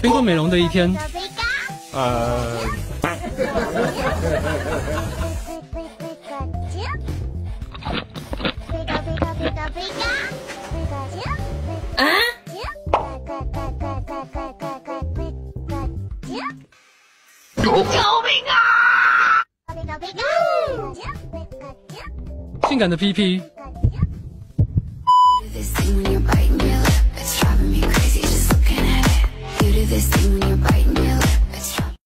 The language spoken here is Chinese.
冰棍美容的一天，呃，性感的屁屁，this thing when you bite.